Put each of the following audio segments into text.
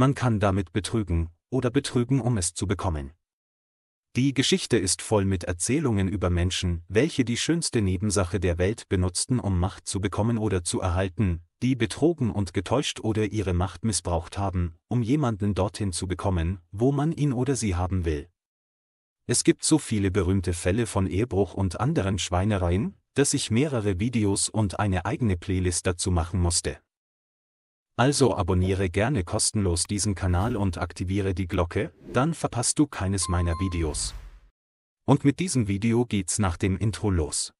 Man kann damit betrügen, oder betrügen, um es zu bekommen. Die Geschichte ist voll mit Erzählungen über Menschen, welche die schönste Nebensache der Welt benutzten, um Macht zu bekommen oder zu erhalten, die betrogen und getäuscht oder ihre Macht missbraucht haben, um jemanden dorthin zu bekommen, wo man ihn oder sie haben will. Es gibt so viele berühmte Fälle von Ehebruch und anderen Schweinereien, dass ich mehrere Videos und eine eigene Playlist dazu machen musste. Also abonniere gerne kostenlos diesen Kanal und aktiviere die Glocke, dann verpasst du keines meiner Videos. Und mit diesem Video geht's nach dem Intro los.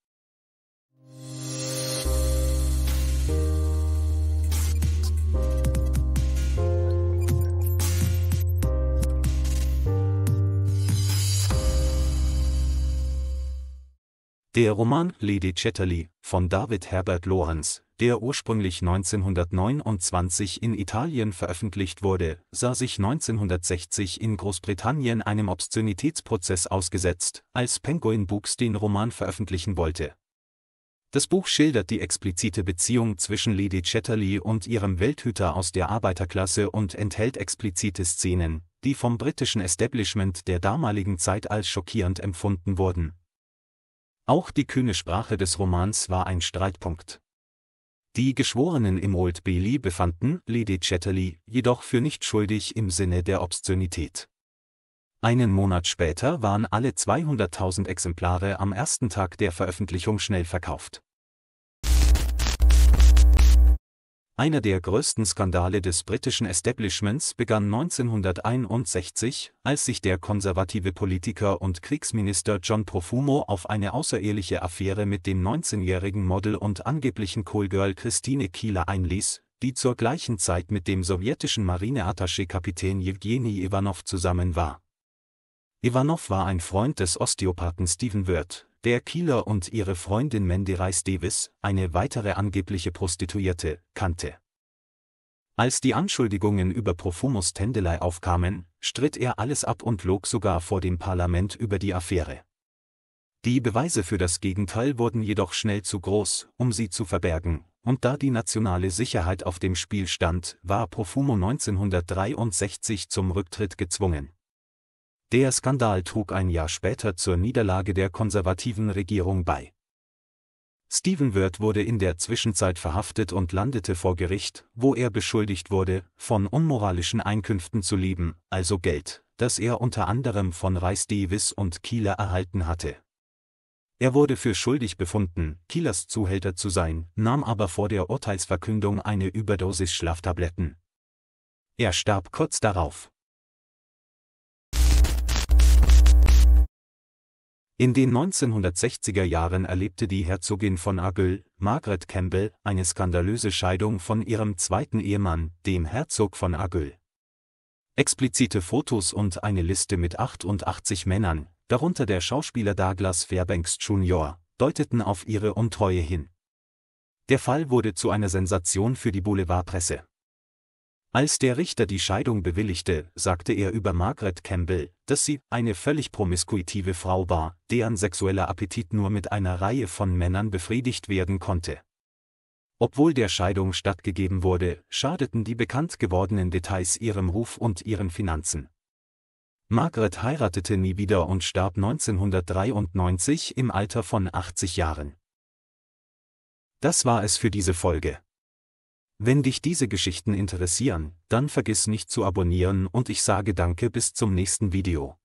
Der Roman Lady Chatterley von David Herbert Lorenz der ursprünglich 1929 in Italien veröffentlicht wurde, sah sich 1960 in Großbritannien einem Obszönitätsprozess ausgesetzt, als Penguin Books den Roman veröffentlichen wollte. Das Buch schildert die explizite Beziehung zwischen Lady Chatterley und ihrem Welthüter aus der Arbeiterklasse und enthält explizite Szenen, die vom britischen Establishment der damaligen Zeit als schockierend empfunden wurden. Auch die kühne Sprache des Romans war ein Streitpunkt. Die Geschworenen im Old Bailey befanden Lady Chatterley jedoch für nicht schuldig im Sinne der Obszönität. Einen Monat später waren alle 200.000 Exemplare am ersten Tag der Veröffentlichung schnell verkauft. Einer der größten Skandale des britischen Establishments begann 1961, als sich der konservative Politiker und Kriegsminister John Profumo auf eine außereheliche Affäre mit dem 19-jährigen Model und angeblichen Coolgirl Christine Kieler einließ, die zur gleichen Zeit mit dem sowjetischen Marineattaché-Kapitän Jewgeni Ivanov zusammen war. Ivanov war ein Freund des Osteopathen Stephen Wirth, der Kieler und ihre Freundin Mandy Rice Davis, eine weitere angebliche Prostituierte, kannte. Als die Anschuldigungen über Profumos Tändelei aufkamen, stritt er alles ab und log sogar vor dem Parlament über die Affäre. Die Beweise für das Gegenteil wurden jedoch schnell zu groß, um sie zu verbergen, und da die nationale Sicherheit auf dem Spiel stand, war Profumo 1963 zum Rücktritt gezwungen. Der Skandal trug ein Jahr später zur Niederlage der konservativen Regierung bei. Stephen Wirth wurde in der Zwischenzeit verhaftet und landete vor Gericht, wo er beschuldigt wurde, von unmoralischen Einkünften zu leben, also Geld, das er unter anderem von Rice Davis und Kieler erhalten hatte. Er wurde für schuldig befunden, Kielers Zuhälter zu sein, nahm aber vor der Urteilsverkündung eine Überdosis Schlaftabletten. Er starb kurz darauf. In den 1960er Jahren erlebte die Herzogin von Argyll, Margaret Campbell, eine skandalöse Scheidung von ihrem zweiten Ehemann, dem Herzog von Argyll. Explizite Fotos und eine Liste mit 88 Männern, darunter der Schauspieler Douglas Fairbanks Jr., deuteten auf ihre Untreue hin. Der Fall wurde zu einer Sensation für die Boulevardpresse. Als der Richter die Scheidung bewilligte, sagte er über Margaret Campbell, dass sie eine völlig promiskuitive Frau war, deren sexueller Appetit nur mit einer Reihe von Männern befriedigt werden konnte. Obwohl der Scheidung stattgegeben wurde, schadeten die bekannt gewordenen Details ihrem Ruf und ihren Finanzen. Margaret heiratete nie wieder und starb 1993 im Alter von 80 Jahren. Das war es für diese Folge. Wenn dich diese Geschichten interessieren, dann vergiss nicht zu abonnieren und ich sage danke bis zum nächsten Video.